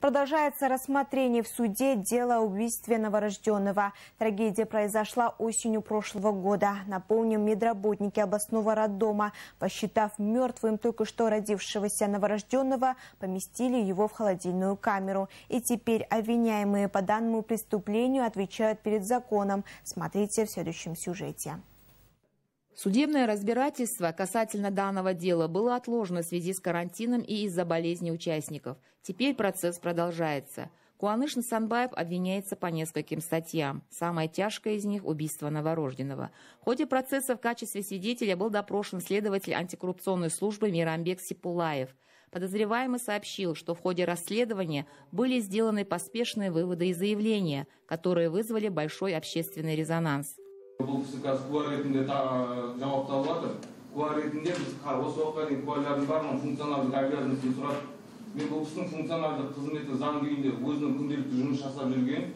Продолжается рассмотрение в суде дела о убийстве новорожденного. Трагедия произошла осенью прошлого года. Напомним, медработники областного роддома, посчитав мертвым только что родившегося новорожденного, поместили его в холодильную камеру. И теперь обвиняемые по данному преступлению отвечают перед законом. Смотрите в следующем сюжете. Судебное разбирательство касательно данного дела было отложено в связи с карантином и из-за болезни участников. Теперь процесс продолжается. Куаныш Насанбаев обвиняется по нескольким статьям. Самая тяжкая из них – убийство новорожденного. В ходе процесса в качестве свидетеля был допрошен следователь антикоррупционной службы Мирамбек Сипулаев. Подозреваемый сообщил, что в ходе расследования были сделаны поспешные выводы и заявления, которые вызвали большой общественный резонанс. Бұл кісі қазір куә ретінде жауап алып жатыр куә ретінде біз осы уақытқа дейін куәлердің барлығын функционалдық обязанностін сұрадық мен бұл кісінің функционалдық қызметі заң күйінде өзінің күнделікті жұмыс жасап жүрген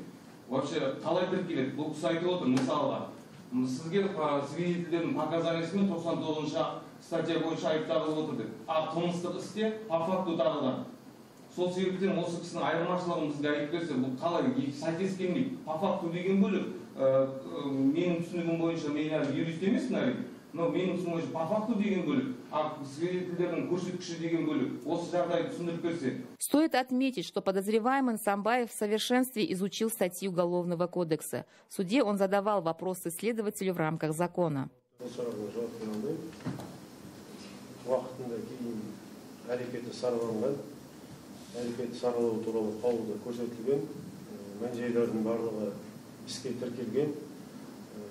вообще қалай тіркеледі бұл кісі айтып отыр мысалға сізге свидетельдердің показаниясымен тоқсан тоғызыншы статья бойынша айып тағылып отыр деп а қылмыстық істе по факту тағылған сол себептен осы кісінің айырмашылығын бізге айтып берсе бұл қалай сәйкес келмейді по факту деген бөлек менің түсінігім бойынша мен әлі юрист емеспін әрине но менің түсінігім бойынша по факту деген бөлек а свидетельдердің көрсеткіші деген бөлек осы жағдайды түсіндіріп берсе Стоит отметить, что подозреваемый Самбаев в совершенстве изучил статьи Уголовного кодекса. В суде он задавал вопросы следователю в рамках закона. Әрекеті саралау туралы қаулыда көрсетілген мән жайлардың барлығы іске тіркелген.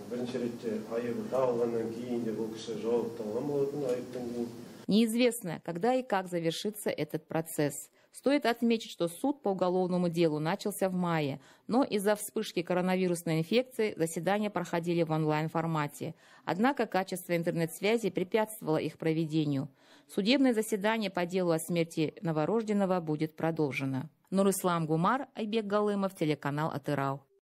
Бірінші ретте айыбы тағылғаннан кейін де бұл кісі жауапталған болатын айыптан кейін. Неизвестно, когда и как завершится этот процесс. Стоит отметить, что суд по уголовному делу начался в мае, но из-за вспышки коронавирусной инфекции заседания проходили в онлайн-формате. Однако качество интернет-связи препятствовало их проведению. Судебное заседание по делу о смерти новорожденного будет продолжено. Нурислам Гумар, Айбек Галымов, телеканал Атырау.